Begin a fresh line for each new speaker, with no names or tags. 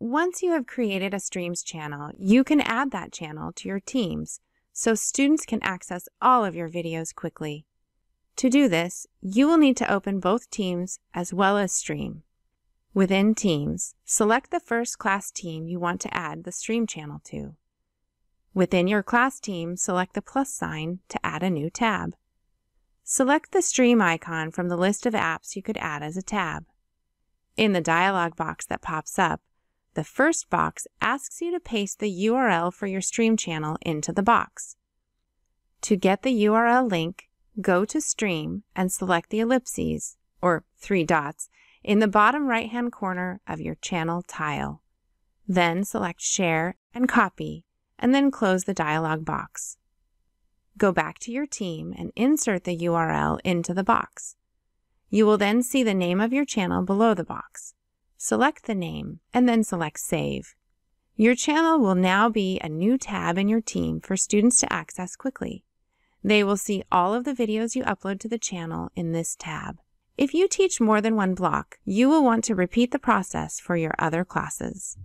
Once you have created a Streams channel, you can add that channel to your Teams so students can access all of your videos quickly. To do this, you will need to open both Teams as well as Stream. Within Teams, select the first class team you want to add the Stream channel to. Within your class team, select the plus sign to add a new tab. Select the Stream icon from the list of apps you could add as a tab. In the dialog box that pops up, the first box asks you to paste the URL for your Stream channel into the box. To get the URL link, go to Stream and select the ellipses, or three dots, in the bottom right-hand corner of your channel tile. Then select Share and Copy, and then close the dialog box. Go back to your team and insert the URL into the box. You will then see the name of your channel below the box. Select the name and then select Save. Your channel will now be a new tab in your team for students to access quickly. They will see all of the videos you upload to the channel in this tab. If you teach more than one block, you will want to repeat the process for your other classes.